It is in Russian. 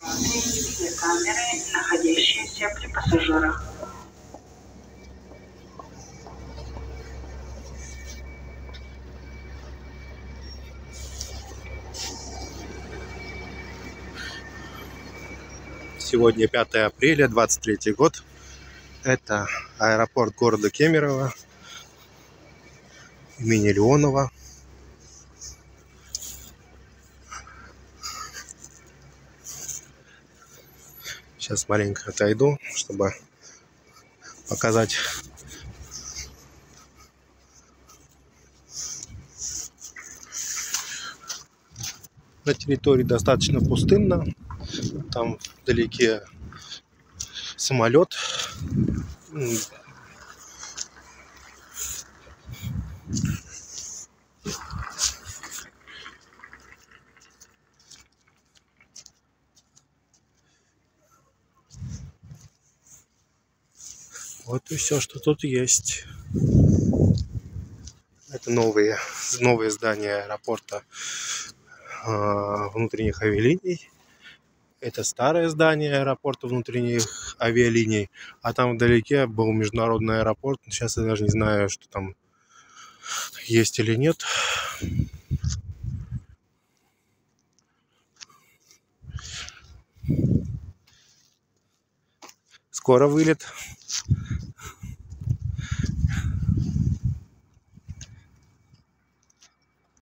Камеры, находящиеся при пассажирах. Сегодня 5 апреля, 23 год. Это аэропорт города Кемерово, имени Леонова. Сейчас маленько отойду, чтобы показать на территории достаточно пустынно. Там вдалеке самолет. Вот и все, что тут есть. Это новые, новые здания аэропорта э, внутренних авиалиний. Это старое здание аэропорта внутренних авиалиний. А там вдалеке был международный аэропорт. Сейчас я даже не знаю, что там есть или нет. Скоро вылет.